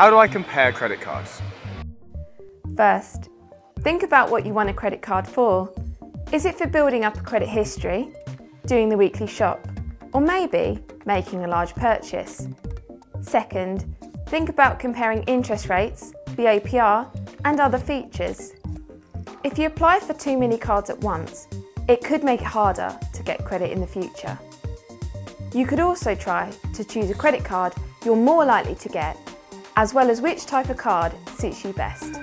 How do I compare credit cards? First, think about what you want a credit card for. Is it for building up a credit history, doing the weekly shop, or maybe making a large purchase? Second, think about comparing interest rates, the APR, and other features. If you apply for too many cards at once, it could make it harder to get credit in the future. You could also try to choose a credit card you're more likely to get, as well as which type of card suits you best.